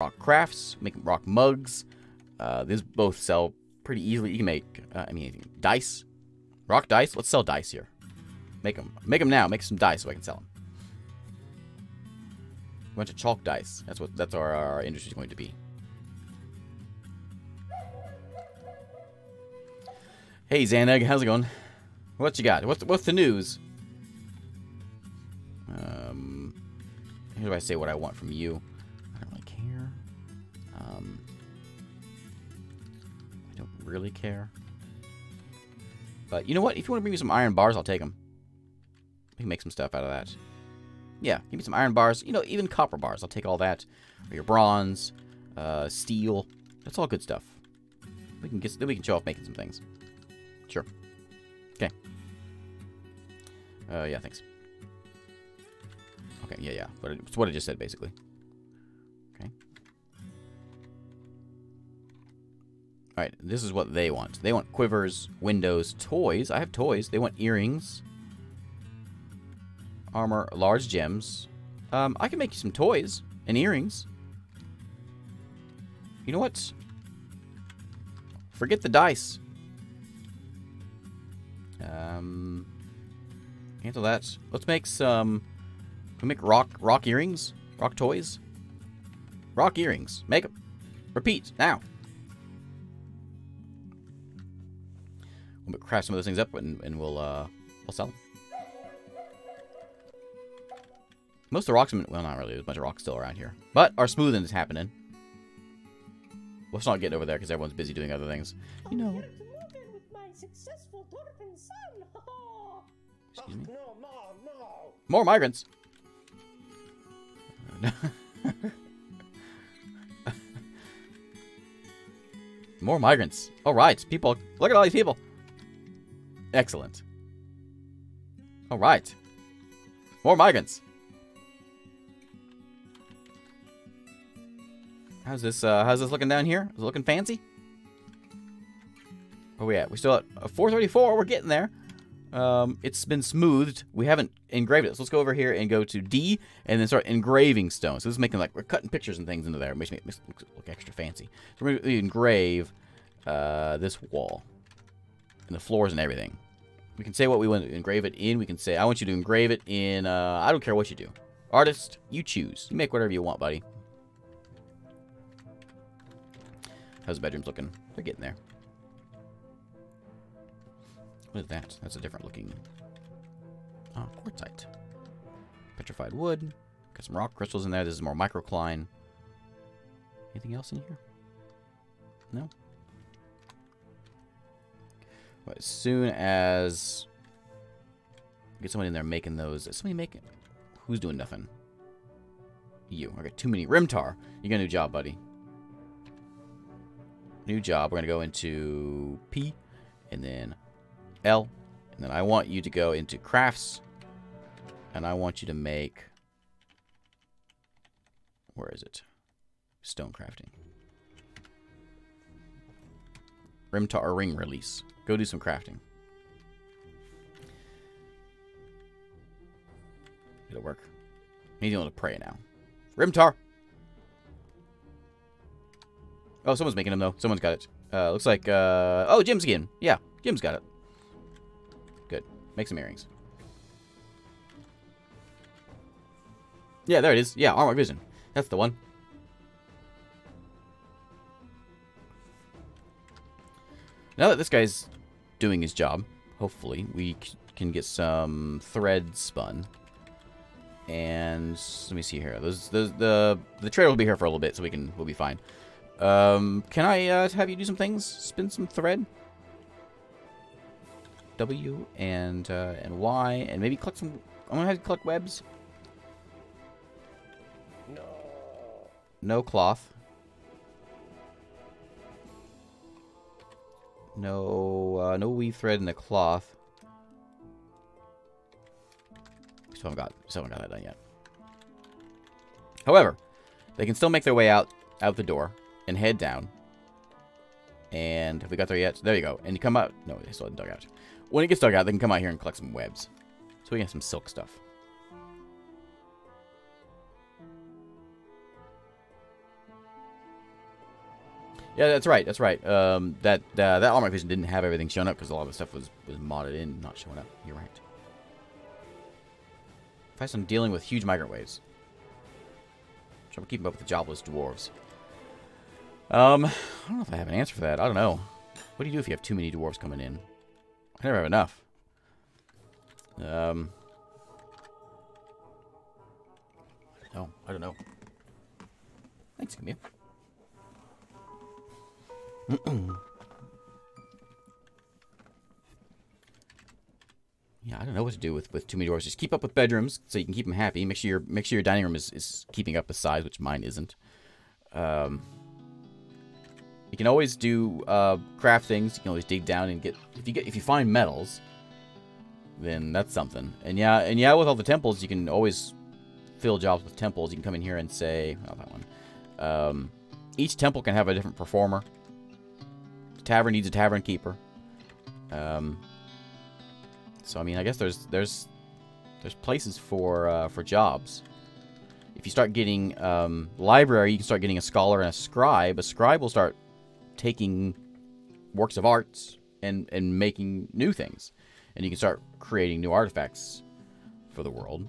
rock crafts, make rock mugs. Uh, these both sell pretty easily. You can make, uh, I mean, dice, rock dice. Let's sell dice here. Make them, make them now. Make some dice so I can sell them. A bunch of chalk dice. That's what that's our, our industry is going to be. Hey Xaneg, how's it going? What you got? What's what's the news? Um, here do I say what I want from you? Really care. But you know what? If you want to bring me some iron bars, I'll take them. We can make some stuff out of that. Yeah, give me some iron bars. You know, even copper bars. I'll take all that. Or your bronze, uh, steel. That's all good stuff. We can get. Then we can show off making some things. Sure. Okay. Uh, yeah, thanks. Okay, yeah, yeah. But it's what I just said, basically. Okay. Alright, this is what they want. They want quivers, windows, toys. I have toys. They want earrings. Armor, large gems. Um, I can make you some toys and earrings. You know what? Forget the dice. Um, cancel that. Let's make some... Can we make rock rock earrings? Rock toys? Rock earrings. Make them. Repeat, now. We'll craft some of those things up and, and we'll, uh, we'll sell them. Most of the rocks, well, not really. There's a bunch of rocks still around here. But our smoothing is happening. Let's not get over there because everyone's busy doing other things. You know. Excuse me. More migrants. More migrants. All right, people. Look at all these people. Excellent. All right. More migrants. How's this? Uh, how's this looking down here? Is it looking fancy? Where we at? We still at 434. We're getting there. Um, it's been smoothed. We haven't engraved it. So let's go over here and go to D and then start engraving stone. So this is making like, we're cutting pictures and things into there. It makes, it makes it look extra fancy. So we're going to engrave uh, this wall and the floors and everything. We can say what we want to engrave it in. We can say, I want you to engrave it in, uh, I don't care what you do. Artist, you choose. You make whatever you want, buddy. How's the bedrooms looking? They're getting there. What is that? That's a different looking... Oh, quartzite. Petrified wood. Got some rock crystals in there. This is more microcline. Anything else in here? No? Well, as soon as... Get someone in there making those... Is somebody making... Who's doing nothing? You. I got too many. Rimtar, you got a new job, buddy. New job. We're to go into P and then L. And then I want you to go into crafts. And I want you to make... Where is it? Stone crafting. Rimtar ring release. Go do some crafting. It'll work. He's able to pray now. Rimtar! Oh, someone's making them, though. Someone's got it. Uh, looks like, uh... Oh, Jim's again. Yeah, Jim's got it. Good. Make some earrings. Yeah, there it is. Yeah, Armok Vision. That's the one. Now that this guy's doing his job, hopefully, we can get some thread spun. And let me see here. Those, the the the trader will be here for a little bit, so we can we'll be fine. Um, can I uh, have you do some things? Spin some thread. W and uh, and Y and maybe collect some. I'm gonna have you collect webs. No. No cloth. No, uh, no weave thread in the cloth. Haven't got, haven't got that done yet. However, they can still make their way out out the door and head down. And have we got there yet? There you go. And you come out. No, they still haven't dug out. When it gets dug out, they can come out here and collect some webs. So we get some silk stuff. Yeah, that's right. That's right. Um, that uh, that Armok Vision didn't have everything shown up because a lot of the stuff was was modded in, not showing up. You're right. If I'm dealing with huge migrant waves. Trying to keep up with the jobless dwarves. Um, I don't know if I have an answer for that. I don't know. What do you do if you have too many dwarves coming in? I never have enough. Um, no, I don't know. Thanks, Camille. yeah, I don't know what to do with, with too many doors. Just keep up with bedrooms so you can keep them happy. Make sure your make sure your dining room is, is keeping up the size, which mine isn't. Um, you can always do uh, craft things. You can always dig down and get if you get if you find metals, then that's something. And yeah, and yeah, with all the temples, you can always fill jobs with temples. You can come in here and say, oh, that one. Um, each temple can have a different performer. Tavern needs a tavern keeper. Um, so I mean, I guess there's there's there's places for uh, for jobs. If you start getting um, library, you can start getting a scholar and a scribe. A scribe will start taking works of arts and and making new things, and you can start creating new artifacts for the world.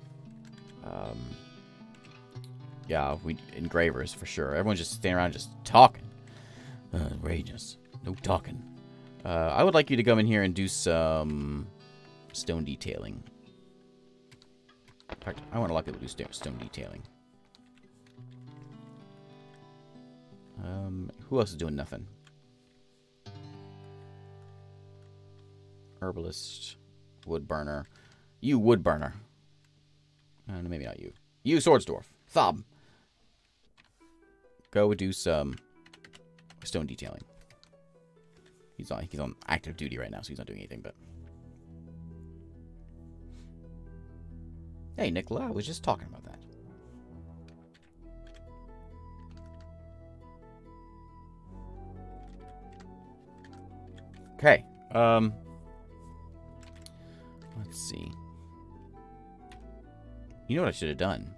Um, yeah, we engravers for sure. Everyone's just standing around just talking. Uh, outrageous. No talking. Uh, I would like you to come in here and do some stone detailing. In fact, I want a lot of people to do stone detailing. Um, who else is doing nothing? Herbalist, wood burner. You wood burner. Uh, maybe not you. You Swordsdwarf. Thob. Go do some stone detailing. He's on he's on active duty right now, so he's not doing anything, but Hey Nicola, I was just talking about that. Okay. Um let's see. You know what I should have done?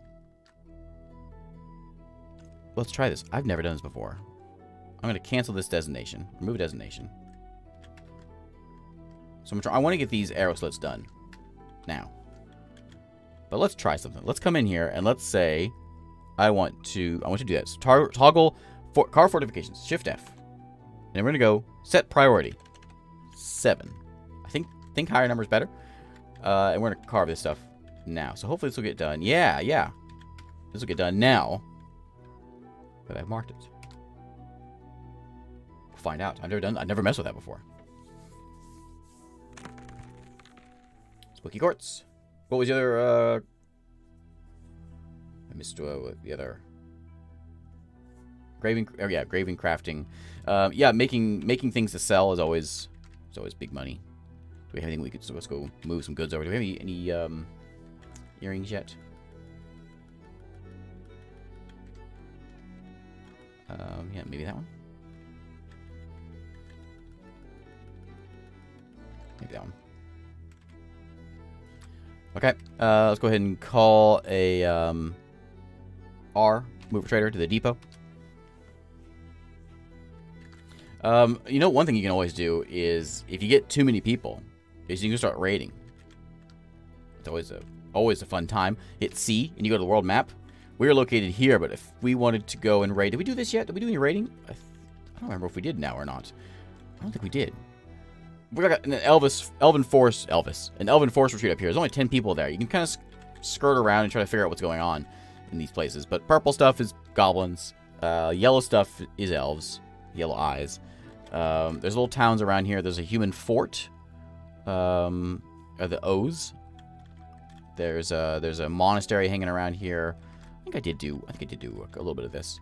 Let's try this. I've never done this before. I'm going to cancel this designation. Remove a designation. So I'm I want to get these arrow slits done. Now. But let's try something. Let's come in here and let's say I want to I want to do this. So toggle for car fortifications. Shift F. And we're to go set priority. 7. I think think higher numbers better. Uh, and we're to carve this stuff now. So hopefully this will get done. Yeah, yeah. This will get done now. But I've marked it. We'll find out. I've never done I've never messed with that before. Spooky Quartz. What was the other uh I missed uh, the other graving oh yeah, graving crafting. Um, yeah, making making things to sell is always is always big money. Do we have anything we could so let's go move some goods over? Do we have any, any um earrings yet? Um, yeah, maybe that one. Maybe that one. Okay, uh, let's go ahead and call a um, R mover trader to the depot. Um, you know, one thing you can always do is if you get too many people, is you can start raiding. It's always a always a fun time. Hit C and you go to the world map. We're located here, but if we wanted to go and raid, did we do this yet? Did we do any raiding? I, I don't remember if we did now or not. I don't think we did. We got an Elvis, Elven Force, Elvis, an Elven Force retreat up here. There's only 10 people there. You can kind of skirt around and try to figure out what's going on in these places. But purple stuff is goblins. Uh, yellow stuff is elves. Yellow eyes. Um, there's little towns around here. There's a human fort. Um, the O's. There's a there's a monastery hanging around here. I think I did do I think I did do a, a little bit of this.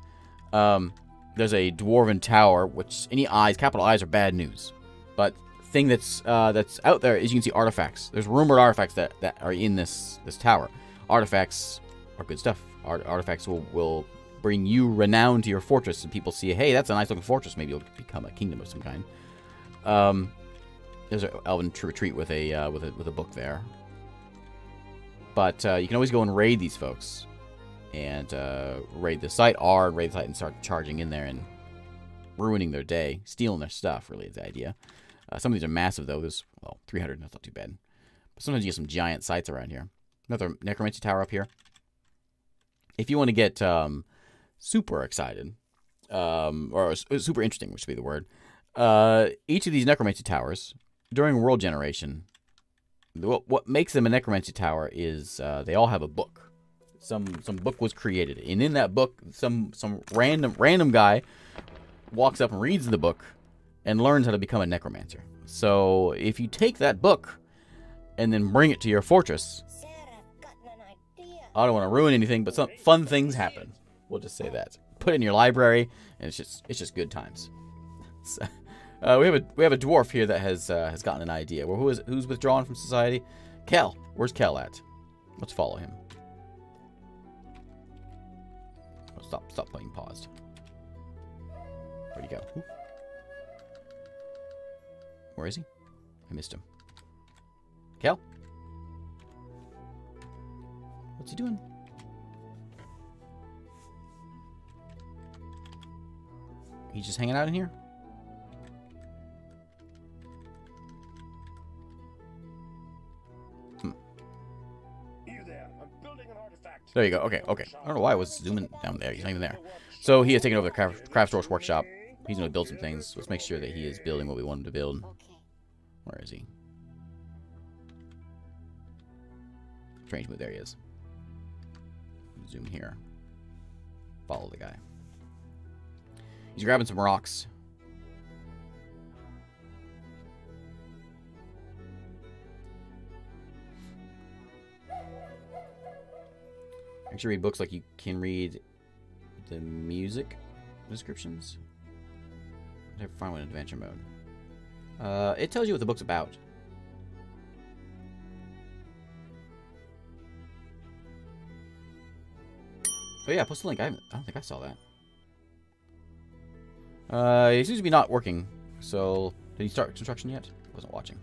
Um, there's a dwarven tower, which any eyes, capital eyes, are bad news. But thing that's uh, that's out there is you can see artifacts. There's rumored artifacts that, that are in this this tower. Artifacts are good stuff. Art, artifacts will will bring you renown to your fortress, and people see, hey, that's a nice looking fortress. Maybe it'll become a kingdom of some kind. Um, there's an elven retreat with a uh, with a with a book there. But uh, you can always go and raid these folks, and uh, raid the site R, raid the site, and start charging in there and ruining their day, stealing their stuff. Really, is the idea. Uh, some of these are massive though. There's well, 300. That's not too bad. But sometimes you get some giant sites around here. Another necromancy tower up here. If you want to get um, super excited, um, or super interesting, which would be the word, uh, each of these necromancy towers during world generation, what, what makes them a necromancy tower is uh, they all have a book. Some some book was created, and in that book, some some random random guy walks up and reads the book and learns how to become a necromancer. So if you take that book and then bring it to your fortress, I don't want to ruin anything, but some fun things happen. We'll just say that. Put it in your library, and it's just it's just good times. So, uh, we have a we have a dwarf here that has uh, has gotten an idea. Well, who is who's withdrawn from society? Kel. Where's Kel at? Let's follow him. Oh, stop stop playing paused. Where'd he go? Where is he? I missed him. Kel? What's he doing? He's just hanging out in here? Hmm. There you go. Okay, okay. I don't know why I was zooming down there. He's not even there. So he has taken over the craft, craftsdwarf's workshop. He's going to build some things. Let's make sure that he is building what we want him to build. Where is he? Strange move. There he is. Zoom here. Follow the guy. He's grabbing some rocks. Actually, read books like you can read the music descriptions. Never find one in adventure mode. Uh, it tells you what the book's about. Oh yeah, post the link. I, I don't think I saw that. Uh, it seems to be not working. So, did he start construction yet? I wasn't watching.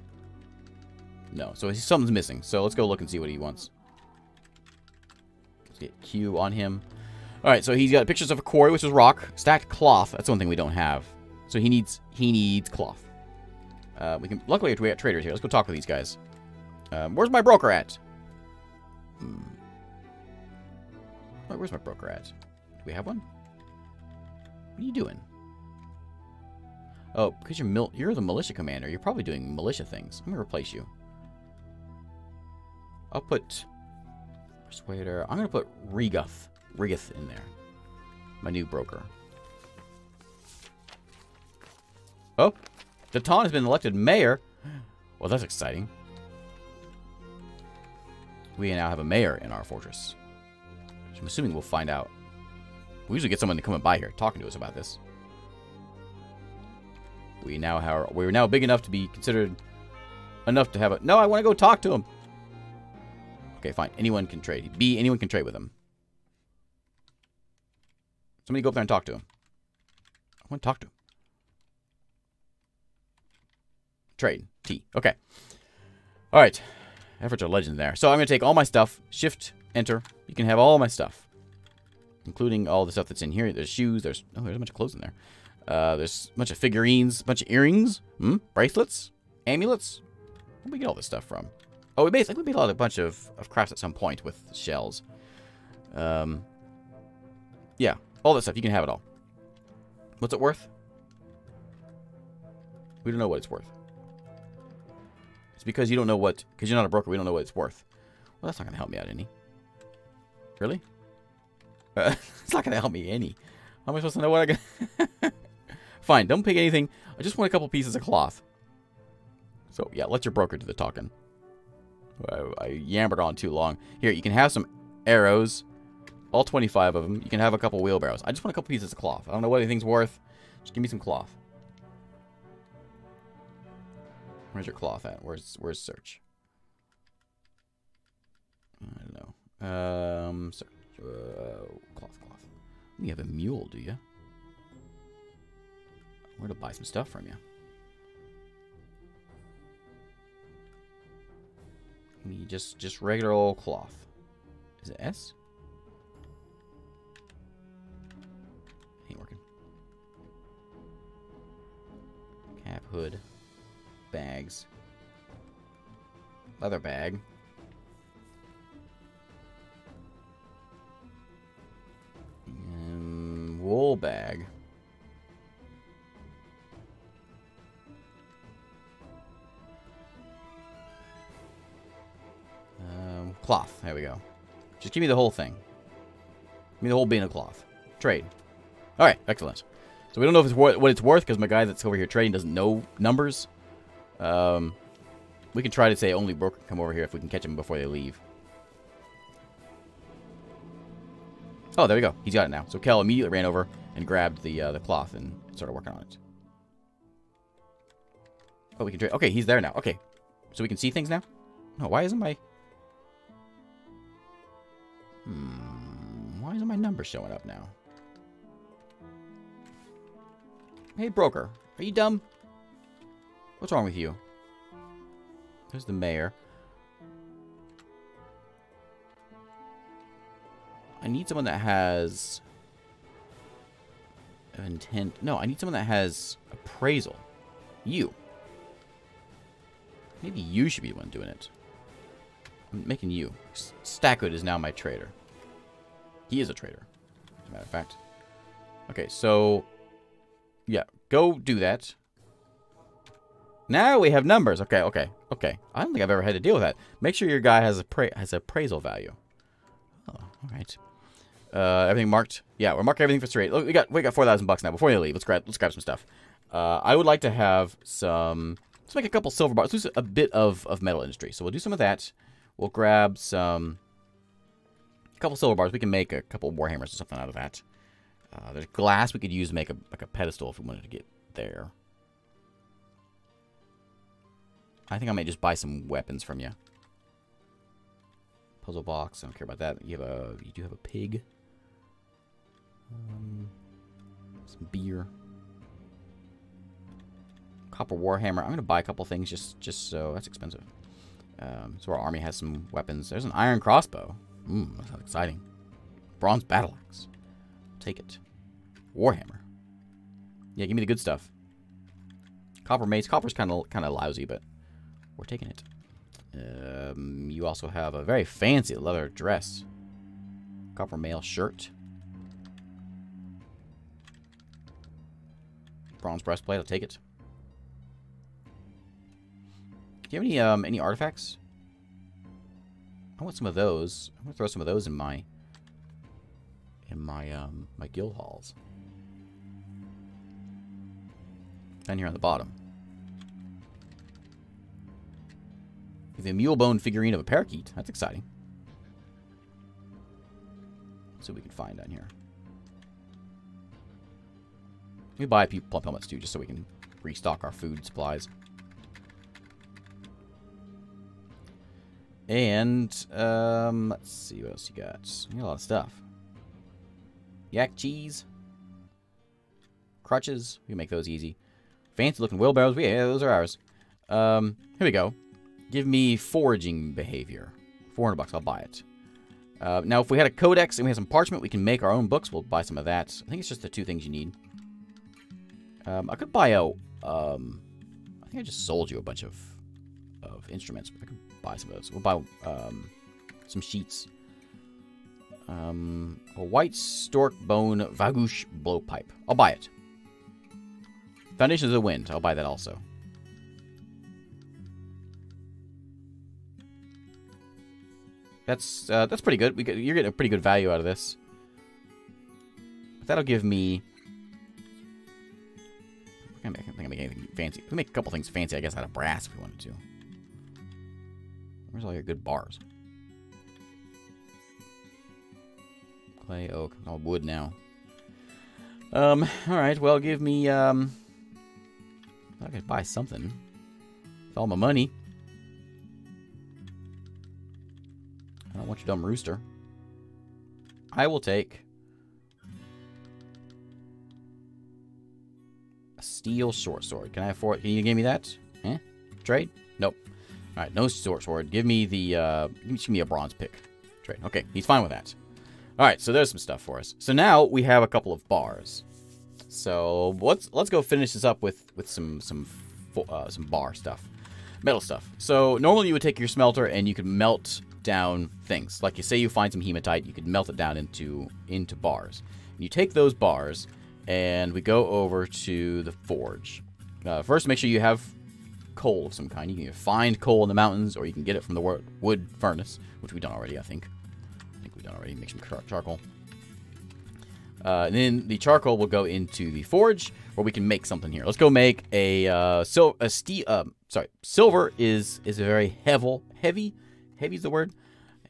No, so something's missing. So let's go look and see what he wants. Let's get Q on him. Alright, so he's got pictures of a quarry, which is rock. Stacked cloth. That's one thing we don't have. So he needs he needs cloth. Uh, we can luckily we have traders here. Let's go talk with these guys. Um, where's my broker at? Hmm. Where's my broker at? Do we have one? What are you doing? Oh, because you're mil you're the militia commander. You're probably doing militia things. I'm gonna replace you. I'll put Persuader. I'm gonna put Reguth. Reguth in there. My new broker. Oh, Datan has been elected mayor. Well, that's exciting. We now have a mayor in our fortress. I'm assuming we'll find out. We usually get someone to come and by here talking to us about this. We now have we're now big enough to be considered enough to have a No, I want to go talk to him. Okay, fine. Anyone can trade. B, anyone can trade with him. Somebody go up there and talk to him. I want to talk to him. Trade. T. Okay. All right. Efforts are legend there. So I'm going to take all my stuff. Shift. Enter. You can have all my stuff. Including all the stuff that's in here. There's shoes. There's... Oh, there's a bunch of clothes in there. Uh, there's a bunch of figurines. A bunch of earrings. Hmm? Bracelets. Amulets. Where'd we get all this stuff from? Oh, we basically we made a bunch of, of crafts at some point with shells. Um, yeah. All this stuff. You can have it all. What's it worth? We don't know what it's worth because you don't know what, because you're not a broker, we don't know what it's worth. Well, that's not going to help me out any. Really? Uh, it's not going to help me any. How am I supposed to know what I got? Fine, don't pick anything. I just want a couple pieces of cloth. So, yeah, let your broker do the talking. I, I yammered on too long. Here, you can have some arrows. All 25 of them. You can have a couple wheelbarrows. I just want a couple pieces of cloth. I don't know what anything's worth. Just give me some cloth. Where's your cloth at? Where's where's search? I don't know. Um, search. Uh, cloth, cloth. You have a mule, do you? Where to buy some stuff from you? You just just regular old cloth. Is it S? Ain't working. Cap hood. Bags. Leather bag. Um, wool bag. Um, cloth. There we go. Just give me the whole thing. Give me the whole bin of cloth. Trade. All right, excellent. So we don't know if it's what it's worth because my guy that's over here trading doesn't know numbers. Um, we can try to say only broker come over here if we can catch them before they leave. Oh, there we go. He's got it now. So Kel immediately ran over and grabbed the uh, the cloth and started working on it. Oh, we can. Okay, he's there now. Okay, so we can see things now. No, why isn't my Hmm, why isn't my number showing up now? Hey, broker. Are you dumb? What's wrong with you? There's the mayor. I need someone that has intent. No, I need someone that has appraisal. You. Maybe you should be the one doing it. I'm making you. Stackwood is now my trader. He is a trader, as a matter of fact. Okay, so... Yeah, go do that. Now we have numbers. Okay, okay, okay. I don't think I've ever had to deal with that. Make sure your guy has a has appraisal value. Oh, all right. Uh, everything marked. Yeah, we're marking everything for straight. Look, we got we got four thousand bucks now. Before you leave, let's grab let's grab some stuff. Uh, I would like to have some. Let's make a couple silver bars. Let's do a bit of of metal industry. So we'll do some of that. We'll grab some, a couple silver bars. We can make a couple warhammers or something out of that. Uh, there's glass we could use to make a, like a pedestal if we wanted to get there. I think I might just buy some weapons from you. Puzzle box. I don't care about that. You have a. You do have a pig. Um, some beer. Copper warhammer. I'm gonna buy a couple things just just so that's expensive. Um, so our army has some weapons. There's an iron crossbow. Mmm, that sounds exciting. Bronze battle axe. Take it. Warhammer. Yeah, give me the good stuff. Copper mace. Copper's kind of kind of lousy, but we're taking it. Um, you also have a very fancy leather dress. Copper mail shirt. Bronze breastplate. I'll take it. Do you have any um any artifacts? I want some of those. I'm gonna throw some of those in my in my um my guild halls. Down here on the bottom. The mule bone figurine of a parakeet. That's exciting. Let's see what we can find down here. We buy a few plump helmets too, just so we can restock our food supplies. And, um, let's see what else you got. You got a lot of stuff. Yak cheese. Crutches. We make those easy. Fancy looking wheelbarrows. Yeah, those are ours. Um, here we go. Give me foraging behavior. 400 bucks. I'll buy it. Uh, now, if we had a codex and we had some parchment, we can make our own books. We'll buy some of that. I think it's just the two things you need. Um, I could buy a... Um, I think I just sold you a bunch of, of instruments. I could buy some of those. We'll buy um, some sheets. Um, a white stork bone vagouche blowpipe. I'll buy it. Foundations of the Wind. I'll buy that also. That's uh, that's pretty good. We get, you're getting a pretty good value out of this. But that'll give me. I can't think I make anything fancy. We make a couple things fancy, I guess, out of brass if we wanted to. Where's all your good bars? Clay, oak, all wood now. Um, alright, well, give me, um... I could buy something. With all my money. Don't want your dumb rooster. I will take... A steel short sword. Can I afford... Can you give me that? Eh? Trade? Nope. All right, no short sword. Give me the, uh, give me a bronze pick. Trade. Okay, he's fine with that. All right, so there's some stuff for us. So now we have a couple of bars. So let's let's go finish this up with with some some uh, some bar stuff, metal stuff. So normally you would take your smelter and you could melt down things. Like you say you find some hematite, you could melt it down into into bars. And you take those bars and we go over to the forge. Uh, first, make sure you have coal of some kind. You can find coal in the mountains, or you can get it from the wood furnace, which we've done already, I think. I think we've done already. Make some charcoal. Uh, and then the charcoal will go into the forge, where we can make something here. Let's go make a uh, sil a steel. Uh, sorry, silver is is a very heavy, heavy, heavy is the word.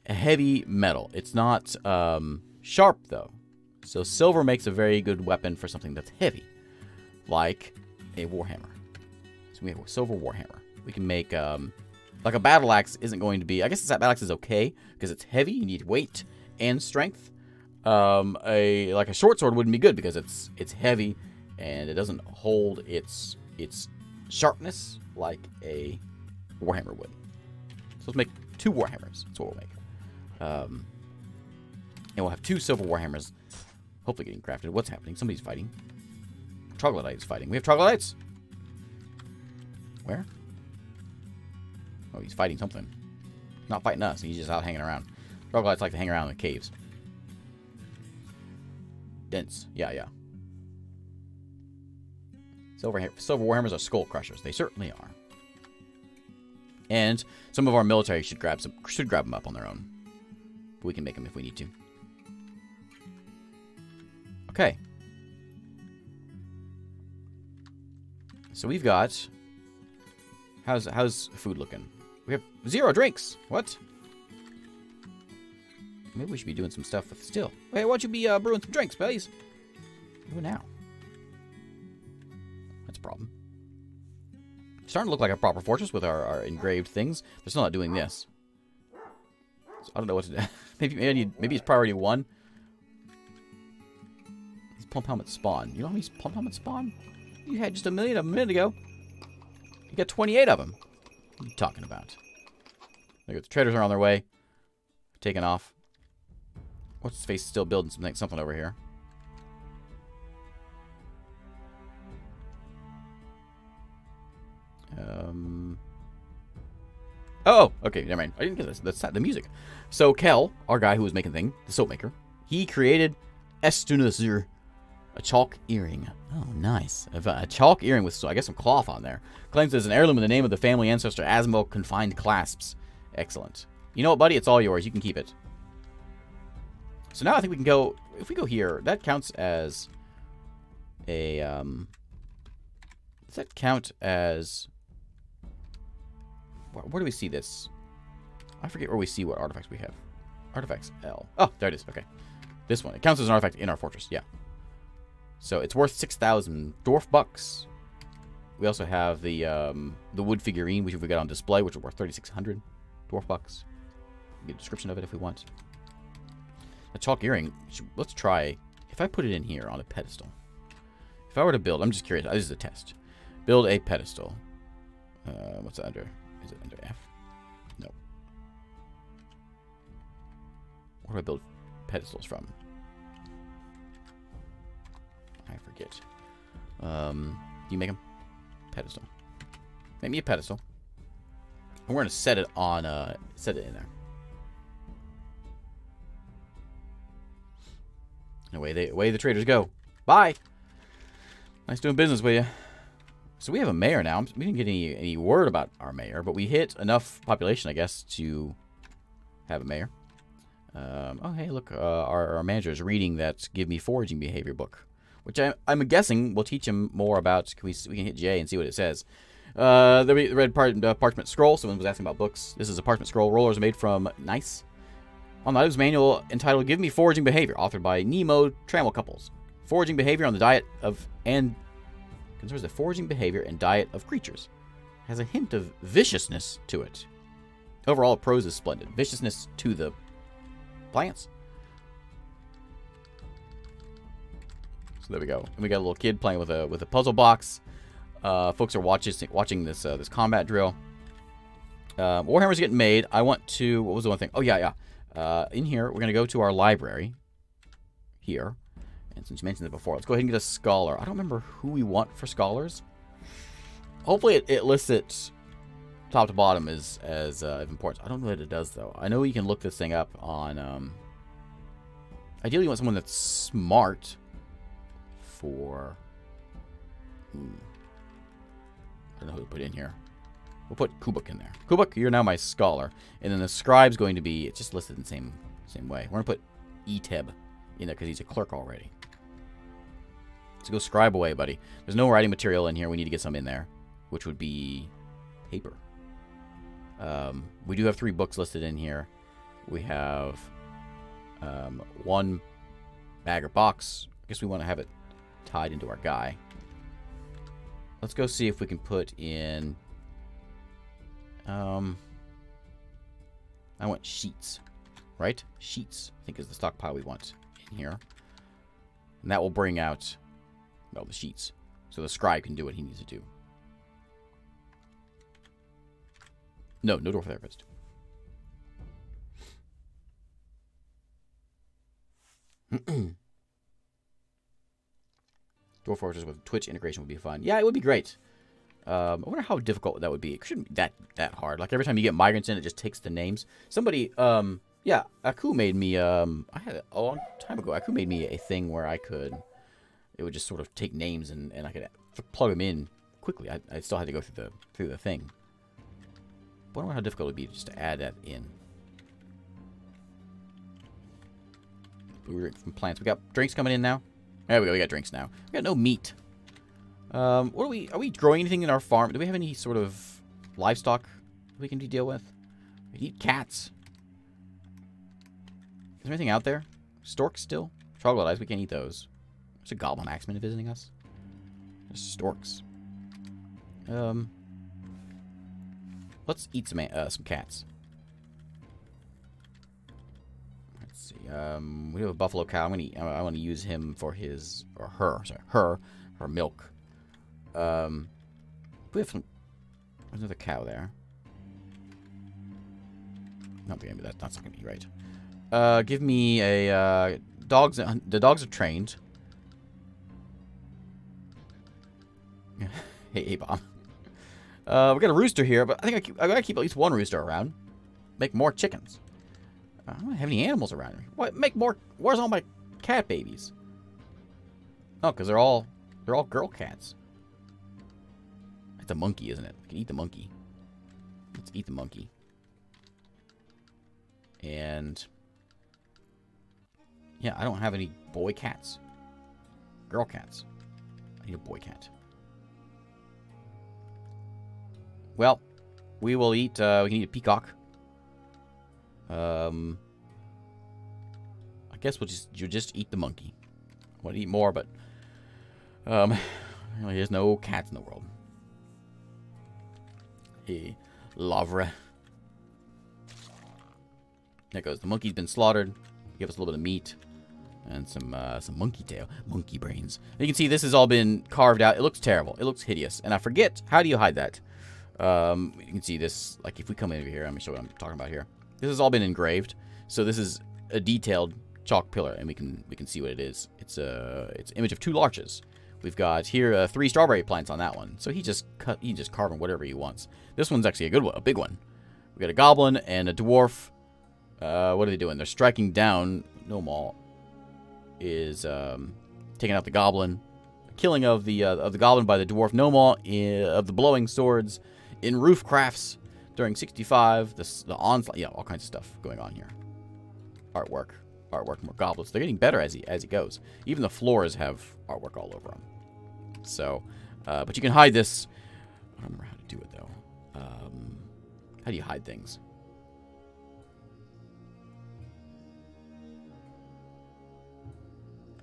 Heavy metal. It's not um, sharp though, so silver makes a very good weapon for something that's heavy, like a warhammer. So we have a silver warhammer. We can make, um, like a battle axe isn't going to be, I guess that battle axe is okay because it's heavy. You need weight and strength. Um, a like a short sword wouldn't be good because it's it's heavy and it doesn't hold its its sharpness like a warhammer would. So let's make two warhammers. That's what we'll make. Um, and we'll have two silver warhammers, hopefully getting crafted. What's happening? Somebody's fighting. Troglodyte is fighting. We have troglodytes. Where? Oh, he's fighting something. Not fighting us. He's just out hanging around. Troglodytes like to hang around in the caves. Dense. Yeah, yeah. Silver, silver warhammers are skull crushers. They certainly are. And some of our military should grab some should grab them up on their own. we can make them if we need to. Okay. So we've got How's how's food looking? We have zero drinks. What? Maybe we should be doing some stuff with still. Hey, why don't you be uh, brewing some drinks, please? Do it now. That's a problem. Starting to look like a proper fortress with our, our engraved things. They're still not doing this. So I don't know what to do. maybe maybe, need, maybe it's priority one. These plump helmets spawn. You know how many plump helmets spawn? You had just a million of a minute ago. You got 28 of them. What are you talking about? Look, the traders are on their way. Taking off. What's his face still building something something over here? Um. Oh, okay, never mind. I didn't get this. That's the music. So Kel, our guy who was making thing, the soap maker, he created Estunazur a chalk earring. Oh, nice. A, chalk earring with, so I guess, some cloth on there. Claims there's an heirloom in the name of the family ancestor Asmo confined clasps. Excellent. You know what, buddy? It's all yours. You can keep it. So now I think we can go... If we go here, that counts as a... Um, does that count as... Where, do we see this? I forget where we see what artifacts we have. Artifacts L. Oh, there it is. Okay. This one. It counts as an artifact in our fortress. Yeah. So it's worth 6,000 dwarf bucks. We also have the um, the wood figurine, which we got on display, which is worth 3,600 dwarf bucks. Get a description of it if we want. A chalk earring. Let's try. If I put it in here on a pedestal. If I were to build, I'm just curious. This is a test. Build a pedestal. Uh, what's that under? Is it under F? No. Where do I build pedestals from? I forget. Um, you make a pedestal. Make me a pedestal. And we're gonna set it on. Uh, set it in there. Away they away the traders go. Bye. Nice doing business with you. So we have a mayor now. We didn't get any any word about our mayor, but we hit enough population, I guess, to have a mayor. Um, oh, hey, look, uh, our, our manager is reading that Give Me Foraging Behavior book which I, am guessing will teach him more about. Can we, we can hit J and see what it says. Uh, the red part, uh, parchment scroll. Someone was asking about books. This is a parchment scroll. Rollers made from Nice. On the items manual entitled "Give Me Foraging Behavior," authored by Nemo Trammel Couples. Foraging behavior on the diet of and concerns the foraging behavior and diet of creatures. Has a hint of viciousness to it. Overall, prose is splendid. Viciousness to the plants. So there we go. And we got a little kid playing with a with a puzzle box. Uh, folks are watching watching this uh, this combat drill. Uh, Warhammer's getting made. I want to. What was the one thing? Oh yeah, yeah. Uh, in here, we're gonna go to our library. Here, and since you mentioned it before, let's go ahead and get a scholar. I don't remember who we want for scholars. hopefully it, it lists it top to bottom as as uh, importance. I don't know that it does though. I know you can look this thing up on. Um, ideally, you want someone that's smart. For. Hmm, I don't know who to put in here. We'll put Kubuk in there. Kubuk, you're now my scholar, and then the scribe's going to be it's just listed in the same same way. We're gonna put Eteb in there because he's a clerk already. So go scribe away, buddy. There's no writing material in here. We need to get some in there, which would be paper. Um, we do have three books listed in here. We have um, one bag or box. I guess we want to have it tied into our guy. Let's go see if we can put in... Um, I want sheets, right? Sheets, I think is the stockpile we want in here. And that will bring out, well, the sheets. So the scribe can do what he needs to do. No, no dwarf therapist. Dwarf Fortress with Twitch integration would be fun. Yeah, it would be great. Um, I wonder how difficult that would be. It shouldn't be that that hard. Like every time you get migrants in, it just takes the names. Somebody, um, yeah, Aku made me. Um, I had a long time ago. Aku made me a thing where I could. It would just sort of take names and, and I could plug them in quickly. I, I still had to go through the through the thing. But I wonder how difficult it would be just to add that in. Were from plants. We got drinks coming in now. There we go. We got drinks now. We got no meat. Um, what are we? Are we growing anything in our farm? Do we have any sort of livestock we can deal with? We eat cats. Is there anything out there? Storks still? Troglodytes, we can't eat those. There's a goblin axeman visiting us. There's storks. Um, let's eat some uh, some cats. Let's see. Um, we have a buffalo cow. I'm gonna. I want to use him for his or her. Sorry, her for milk. Um, we have some. There's another cow there. Not gonna be that. That's not gonna be right. Uh, give me a uh, dogs. The dogs are trained. hey, hey, Bob. Uh, we got a rooster here, but I think I, keep, I gotta keep at least one rooster around. Make more chickens. I don't have any animals around. What? Make more. Where's all my cat babies? Oh, because they're all they're all girl cats. It's a monkey, isn't it? We can eat the monkey. Let's eat the monkey. And yeah, I don't have any boy cats. Girl cats. I need a boy cat. Well, we will eat, uh, we can eat a peacock. Um, I guess we'll just, you just eat the monkey. Want to eat more, but, um, there's no cats in the world. Hey, Lavra. There goes. The monkey's been slaughtered. Give us a little bit of meat and some uh, some monkey tail, monkey brains. And you can see this has all been carved out. It looks terrible. It looks hideous. And I forget, how do you hide that? Um, you can see this, like if we come over here, let me show what I'm talking about here. This has all been engraved. So this is a detailed chalk pillar, and we can we can see what it is. It's a it's an image of two larches. We've got here uh, three strawberry plants on that one. So he just cut he just carving whatever he wants. This one's actually a good one, a big one. We got a goblin and a dwarf. Uh, what are they doing? They're striking down. Nomal is um, taking out the goblin. Killing of the uh, of the goblin by the dwarf Nomal of the blowing swords in roof crafts during 65. The, the onslaught, yeah, all kinds of stuff going on here. Artwork, artwork, more goblets. They're getting better as he as he goes. Even the floors have artwork all over them. So, uh, but you can hide this. I don't remember how to do it though. Um, how do you hide things?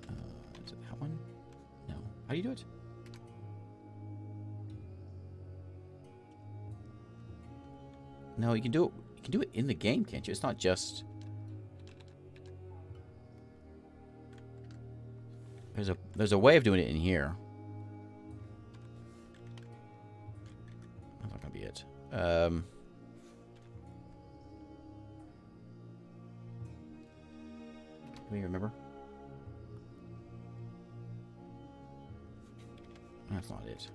Uh, is it that one? No. How do you do it? No, you can do it. You can do it in the game, can't you? It's not just. There's a there's a way of doing it in here. That's not gonna be it. Um. Can you remember? That's not it.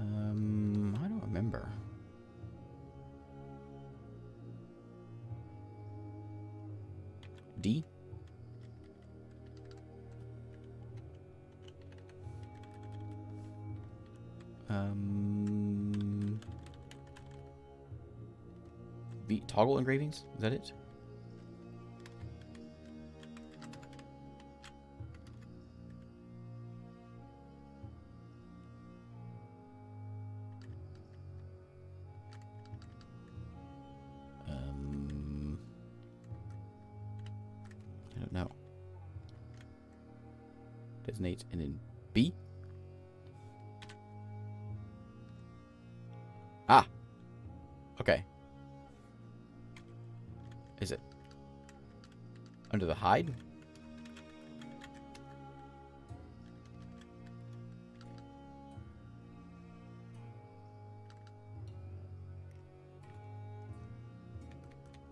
Um, I don't remember. D? Um, V toggle engravings? Is that it? Designate and then B? Ah. Okay. Is it under the hide?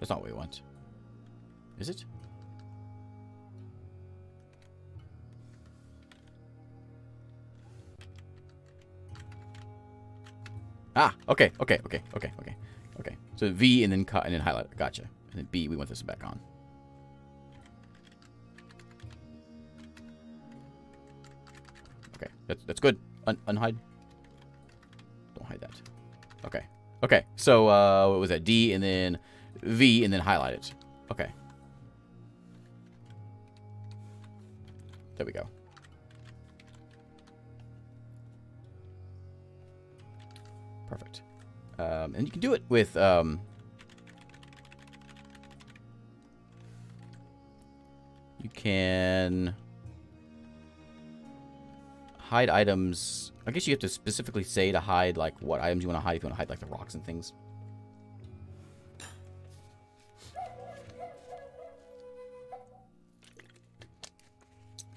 That's not what we want. Is it? Ah, okay, okay, okay, okay, okay, okay. So V and then cut and then highlight. Gotcha. And then B, we want this back on. Okay, that's that's good. Un unhide. Don't hide that. Okay. Okay. So uh, what was that? D and then V and then highlight it. Okay. There we go. Um, and you can do it with... Um, you can hide items. I guess you have to specifically say to hide like what items you want to hide. If you want to hide like the rocks and things.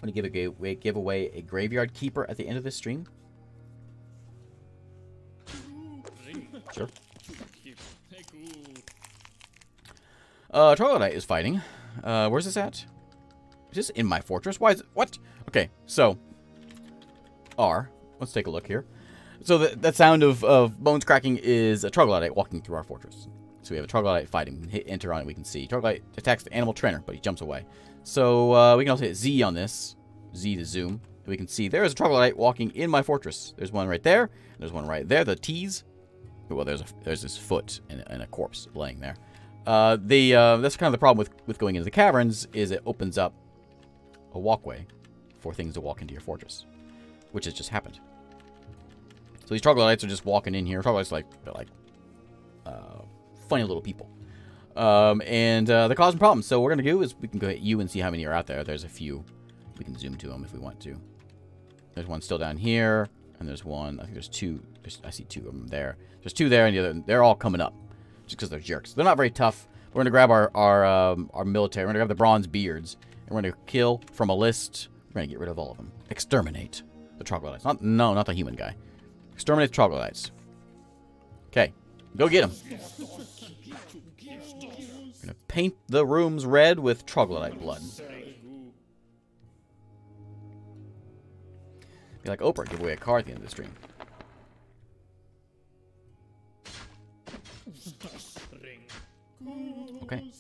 I'm going to give, a, give away a graveyard keeper at the end of this stream. Sure. Uh, Troglodyte is fighting. Uh, where's this at? Is this in my fortress? Why is it? What? Okay, so. R. Let's take a look here. So the, that sound of, of bones cracking is a Troglodyte walking through our fortress. So we have a Troglodyte fighting. Hit enter on it, we can see. Troglodyte attacks the animal trainer, but he jumps away. So uh, we can also hit Z on this. Z to zoom. We can see there is a Troglodyte walking in my fortress. There's one right there. There's one right there. The T's well, there's a, there's this foot and, and a corpse laying there. Uh, the uh, that's kind of the problem with with going into the caverns is it opens up a walkway for things to walk into your fortress, which has just happened. So these troglodytes are just walking in here. Troglodytes like they're like uh, funny little people, um, and uh, they're causing problems. So what we're gonna do is we can go hit you and see how many are out there. There's a few. We can zoom to them if we want to. There's one still down here. And there's one. I think there's two. There's, I see two of them there. There's two there, and the other. They're all coming up, just because they're jerks. They're not very tough. We're gonna grab our our um, our military. We're gonna grab the bronze beards, and we're gonna kill from a list. We're gonna get rid of all of them. Exterminate the troglodytes. Not no, not the human guy. Exterminate the troglodytes. Okay, go get them. We're gonna paint the rooms red with troglodyte blood. Be like Oprah, give away a car at the end of the stream. Okay.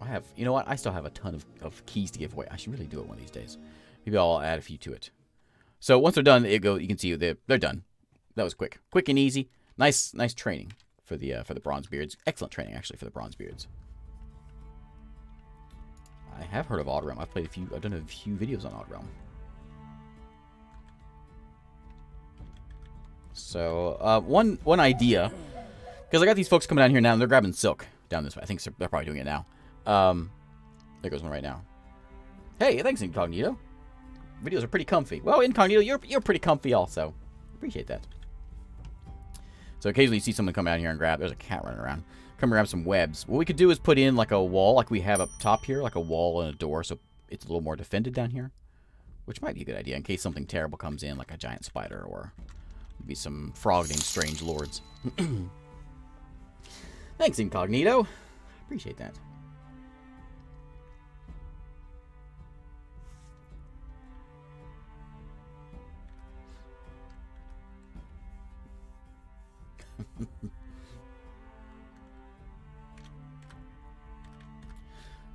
I have, you know what? I still have a ton of, of keys to give away. I should really do it one of these days. Maybe I'll add a few to it. So once they're done, it go. You can see they're they're done. That was quick, quick and easy. Nice, nice training for the uh, for the bronze beards. Excellent training actually for the bronze beards. I have heard of Odd Realm. I've played a few. I've done a few videos on Odd Realm. So uh, one one idea, because I got these folks coming down here now, and they're grabbing silk down this way. I think they're probably doing it now. Um, there goes one right now. Hey, thanks, Incognito. Videos are pretty comfy. Well, Incognito, you're you're pretty comfy also. Appreciate that. So occasionally you see someone come out here and grab. There's a cat running around. Come grab some webs. What we could do is put in like a wall, like we have up top here, like a wall and a door, so it's a little more defended down here. Which might be a good idea in case something terrible comes in, like a giant spider or be some frog named Strange Lords. Thanks, Incognito. Appreciate that.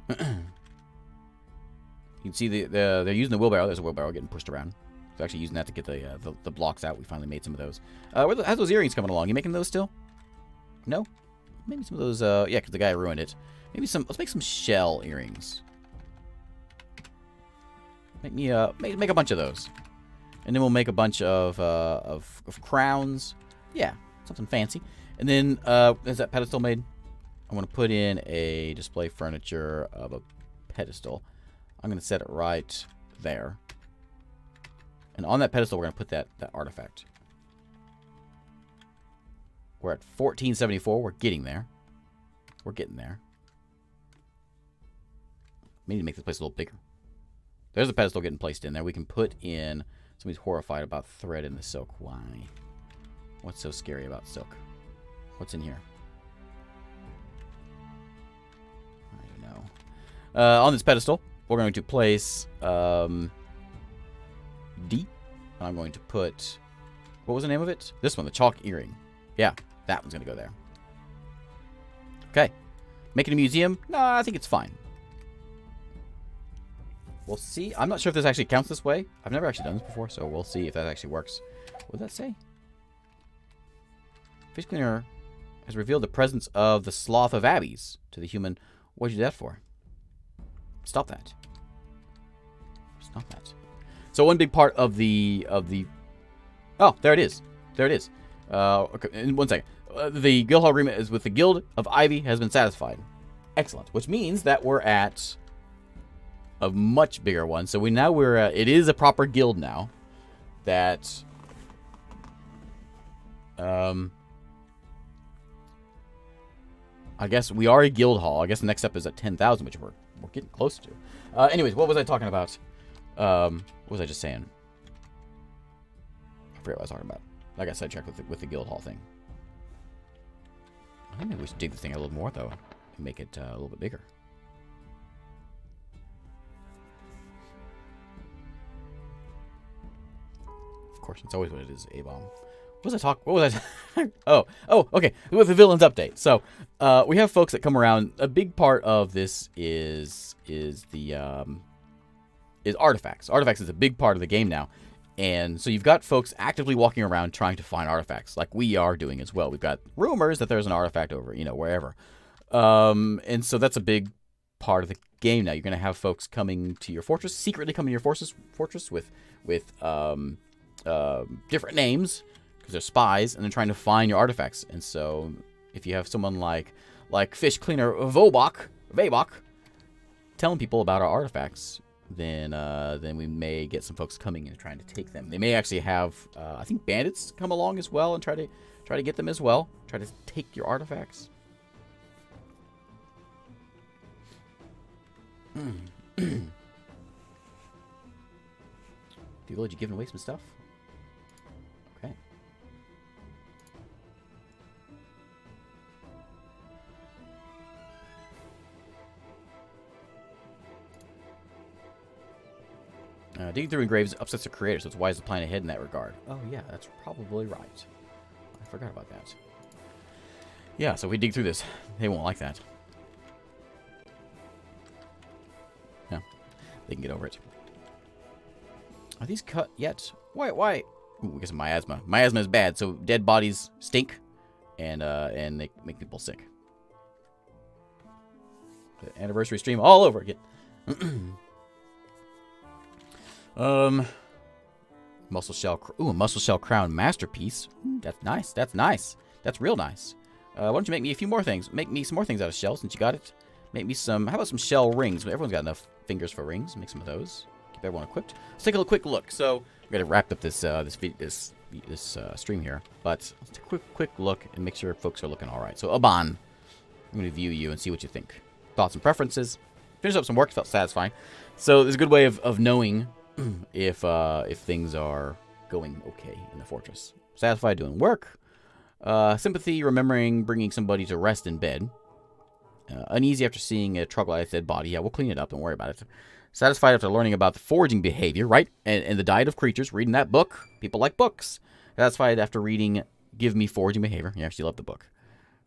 you can see the, the, they're using the wheelbarrow. There's a wheelbarrow getting pushed around. They're actually using that to get the, uh, the, the blocks out. We finally made some of those. Uh, the, how's those earrings coming along? You making those still? No? Maybe some of those, uh, yeah, because the guy ruined it. Maybe some, let's make some shell earrings. Make me, uh, make, make a bunch of those. And then we'll make a bunch of, uh, of, of crowns. Yeah, something fancy. And then, uh, is that pedestal made? I want to put in a display furniture of a pedestal. I'm going to set it right there. And on that pedestal, we're going to put that, that artifact. We're at 1474. We're getting there. We're getting there. We need to make this place a little bigger. There's a pedestal getting placed in there. We can put in... Somebody's horrified about thread in the silk. Why? What's so scary about silk? What's in here? I don't know. Uh, on this pedestal, we're going to place um, D. I'm going to put... What was the name of it? This one, the chalk earring. Yeah, that one's going to go there. Okay. Make it a museum? No, I think it's fine. We'll see. I'm not sure if this actually counts this way. I've never actually done this before, so we'll see if that actually works. What did that say? Fish cleaner has revealed the presence of the sloth of abbeys to the human. What'd you do that for? Stop that. Stop that. So one big part of the of the oh there it is there it is. Uh, okay, in one second. Uh, the guild hall agreement is with the guild of Ivy has been satisfied. Excellent. Which means that we're at a much bigger one. So we now we're uh, it is a proper guild now. That um I guess we are a guild hall. I guess the next step is at 10,000, which we're, we're getting close to. Uh, anyways, what was I talking about? Um, what was I just saying? I forget what I was talking about. I got sidetracked with the, with the guild hall thing. I think maybe we should dig the thing a little more, though, and make it uh, a little bit bigger. Of course, it's always what it is, A-bomb. What was I talk? What was I? oh, oh, okay. With the villains update. So, uh, we have folks that come around. A big part of this is is the um, is artifacts. Artifacts is a big part of the game now, and so you've got folks actively walking around trying to find artifacts, like we are doing as well. We've got rumors that there's an artifact over, you know, wherever, um, and so that's a big part of the game now. You're going to have folks coming to your fortress, secretly coming to your fortress, fortress with with um, uh, different names because they're spies, and they're trying to find your artifacts. And so, if you have someone like like Fish Cleaner Vobok, Vabok, telling people about our artifacts, then uh, then we may get some folks coming and trying to take them. They may actually have, uh, I think, bandits come along as well and try to try to get them as well. Try to take your artifacts. village you giving away some stuff? Uh, digging through engraves upsets the creator, so it's wise to plan ahead in that regard. Oh yeah, that's probably right. I forgot about that. Yeah, so we dig through this, they won't like that. Yeah, they can get over it. Are these cut yet? Why? Why? Ooh, I guess miasma. Miasma is bad, so dead bodies stink, and uh, and they make people sick. The anniversary stream all over again. um, mussel shell. Ooh, a mussel shell crown masterpiece. That's nice. That's nice. That's real nice. Uh, why don't you make me a few more things? Make me some more things out of shell since you got it. Make me some. How about some shell rings? Everyone's got enough fingers for rings. Make some of those. Keep everyone equipped. Let's take a quick look. So we got to wrap up this uh, this this this uh, stream here, but let's take a quick quick look and make sure folks are looking all right. So Aban, I'm to view you and see what you think. Thoughts and preferences. Finish up some work. Felt satisfying. So there's a good way of, of knowing if uh, if things are going okay in the fortress. Satisfied doing work. Uh, sympathy, remembering bringing somebody to rest in bed. Uh, uneasy after seeing a troglodyte's dead body. Yeah, we'll clean it up. Don't worry about it. Satisfied after learning about the foraging behavior, right? And, and the diet of creatures. Reading that book. People like books. Satisfied after reading give me foraging behavior. Yeah, she loved the book.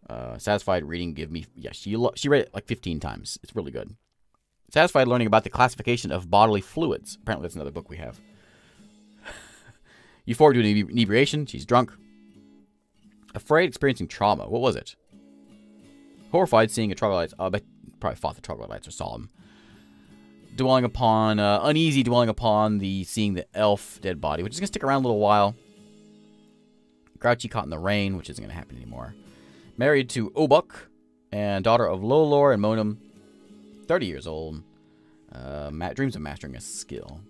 Uh, satisfied reading, give me. Yeah, she she read it like 15 times. It's really good. Satisfied learning about the classification of bodily fluids. Apparently, that's another book we have. Euphoric due to inebriation. She's drunk. Afraid, experiencing trauma. What was it? Horrified, seeing a troglodyte. Oh, but probably thought the troglodytes or saw him. Dwelling upon, uh, uneasy, dwelling upon the seeing the elf dead body, which is gonna stick around a little while. Grouchy caught in the rain, which isn't gonna happen anymore. Married to Obuk, and daughter of Lolor and Monum, 30 years old. Uh, dreams of mastering a skill.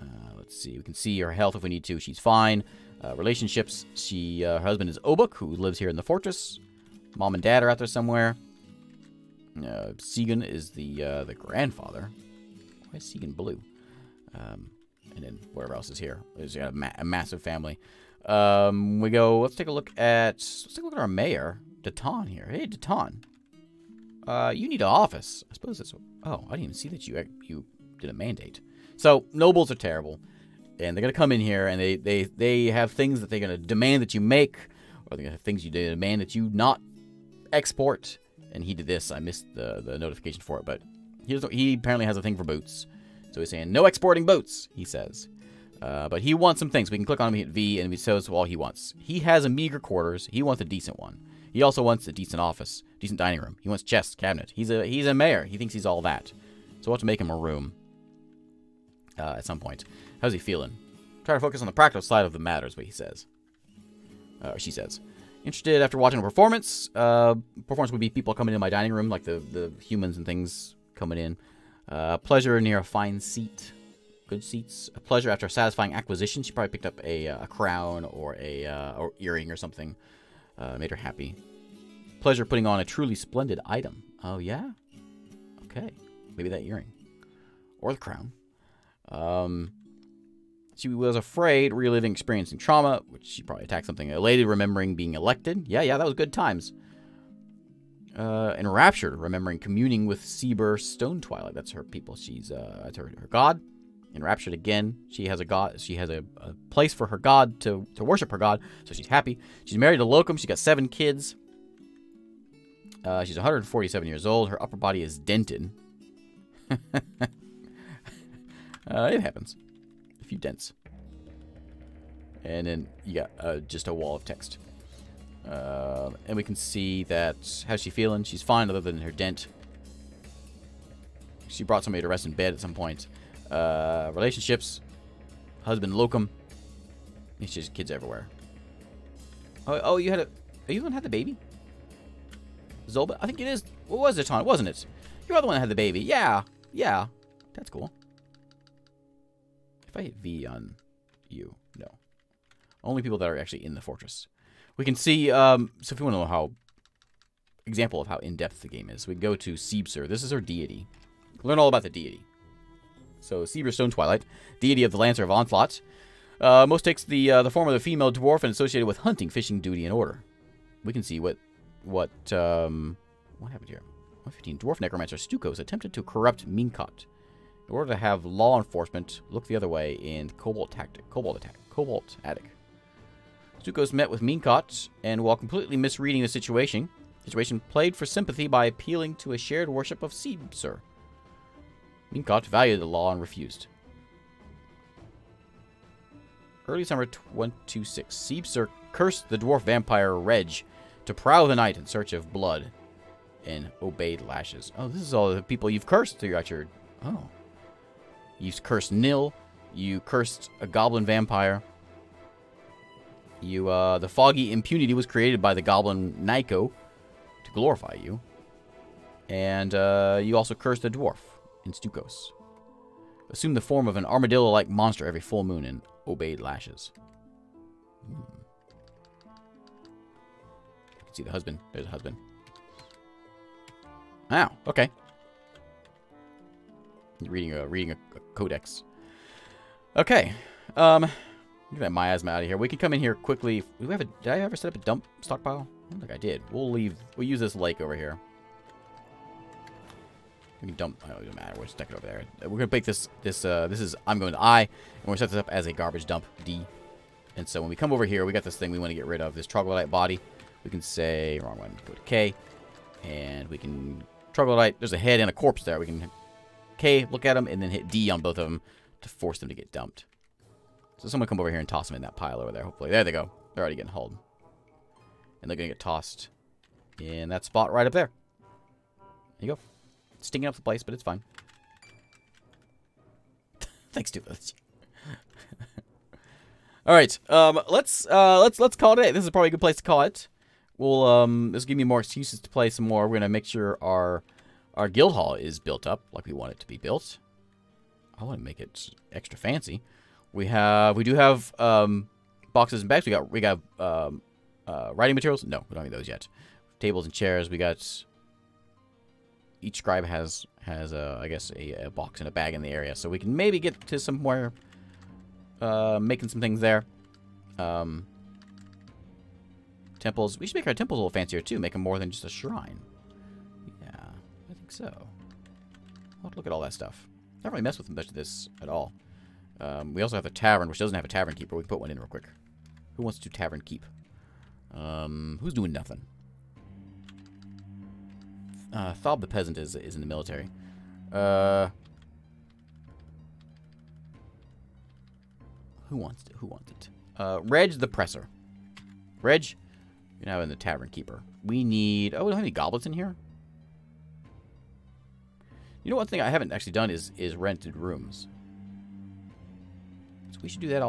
Uh, let's see. We can see her health if we need to. She's fine. Uh, relationships. She, uh, her husband is Obuk, who lives here in the fortress. Mom and dad are out there somewhere. Uh, Segan is the uh, the grandfather. Why is Segan blue? Um, and then whatever else is here. There's a, ma a massive family. Um, we go. Let's take a look at. Let's take a look at our mayor, Datan here. Hey, Datan. Uh, you need an office. I suppose that's. Oh, I didn't even see that you you did a mandate. So nobles are terrible, and they're gonna come in here and they they they have things that they're gonna demand that you make, or they have things you demand that you not export and he did this. I missed the, the notification for it, but he, he apparently has a thing for boots. So he's saying, no exporting boots, he says. Uh, but he wants some things. We can click on him, hit V, and he says all he wants. He has a meager quarters. He wants a decent one. He also wants a decent office, decent dining room. He wants chest, cabinet. He's a he's a mayor. He thinks he's all that. So we'll have to make him a room uh, at some point. How's he feeling? Try to focus on the practical side of the matter, what he says. Uh, she says. Interested after watching a performance. Uh, performance would be people coming in my dining room, like the, the humans and things coming in. Uh, pleasure near a fine seat. Good seats. A pleasure after a satisfying acquisition. She probably picked up a, uh, a crown or a uh, or earring or something. Uh, made her happy. Pleasure putting on a truly splendid item. Oh, yeah? Okay. Maybe that earring. Or the crown. Um, she was afraid, reliving experiencing trauma, which she probably attacked something. Elated, remembering being elected. Yeah, yeah, that was good times. Uh, enraptured, remembering communing with Seber Stone Twilight. That's her people. She's uh, that's her, her god. Enraptured again. She has a god. She has a, a, place for her god to to worship her god. So she's happy. She's married to Locum. She's got seven kids. Uh, she's 147 years old. Her upper body is dented. uh, it happens a few dents. And then you got uh, just a wall of text. Uh, and we can see that, how's she feeling? She's fine other than her dent. She brought somebody to rest in bed at some point. Uh, relationships. Husband locum. It's just kids everywhere. Oh, oh, you had a... Are you the one had the baby? Zolba? I think it is. What was it, Ton? Wasn't it? You're the one that had the baby. Yeah. Yeah. That's cool. If I hit V on you, no. Only people that are actually in the fortress. We can see, um, so if you want to know how, example of how in-depth the game is, we go to Seebser. This is our deity. Learn all about the deity. So, Seber Stone Twilight, deity of the Lancer of Onslaught. Uh, most takes the uh, the form of the female dwarf and associated with hunting, fishing, duty, and order. We can see what, what, um, what happened here? 115. Dwarf Necromancer Stukos attempted to corrupt Minkot in order to have law enforcement look the other way in Cobalt Tactic, Cobalt Attack, Cobalt Attic. Stukos met with Minkot, and while completely misreading the situation, situation played for sympathy by appealing to a shared worship of Seebsur. Minkot valued the law and refused. Early summer 226, Seebsur cursed the dwarf vampire Reg to prowl the night in search of blood and obeyed lashes. Oh, this is all the people you've cursed throughout your... Oh. You cursed Nil. You cursed a goblin vampire. You, uh, the foggy impunity was created by the goblin Nyko to glorify you. And, uh, you also cursed a dwarf in Stukos. Assume the form of an armadillo-like monster every full moon and obeyed lashes. Hmm. You can see the husband. There's a husband. Oh, okay reading a reading a, a codex. Okay. Um, get that miasma out of here. We can come in here quickly. We have a? Did I ever set up a dump stockpile? I don't think I did. We'll leave. We'll use this lake over here. We can dump. It doesn't matter. We'll stick it over there. We're gonna make this. This. Uh. This is. I'm going to I, and we're gonna set this up as a garbage dump D. And so when we come over here, we got this thing we want to get rid of, this troglodyte body. We can say, wrong one, go to K, and we can, troglodyte, there's a head and a corpse there. We can K, look at them, and then hit D on both of them to force them to get dumped. So someone come over here and toss them in that pile over there, hopefully. There they go. They're already getting hauled. And they're going to get tossed in that spot right up there. There you go. Stinking up the place, but it's fine. Thanks, Toothless. All right, um, let's uh, let's let's call it. This is probably a good place to call it. We'll um, this will give me more excuses to play some more. We're gonna make sure our our guild hall is built up like we want it to be built. I want to make it extra fancy. We have we do have um, boxes and bags. We got we got um, uh, writing materials. No, we don't need those yet. Tables and chairs. We got each scribe has has a I guess a, a box and a bag in the area, so we can maybe get to somewhere uh, making some things there. Um, temples. We should make our temples a little fancier too. Make them more than just a shrine. Yeah, I think so. I'll look at all that stuff. I don't really mess with much of this at all. Um, we also have a tavern, which doesn't have a tavern keeper. We can put one in real quick. Who wants to tavern keep? Um, who's doing nothing? Uh, Thob the peasant is is in the military. Uh, who wants it? Who wants it? Uh, Reg the presser. Reg, you're now in the tavern keeper. We need. Oh, we don't have any goblets in here. You know, one thing I haven't actually done is is rented rooms. So we should do that.